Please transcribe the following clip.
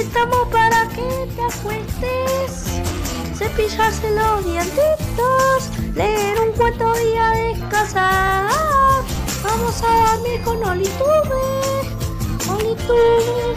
estamos para que te acuestes, cepillarse los dientitos, leer un cuento y a descansar. Vamos a dormir con Olitube, Olitube.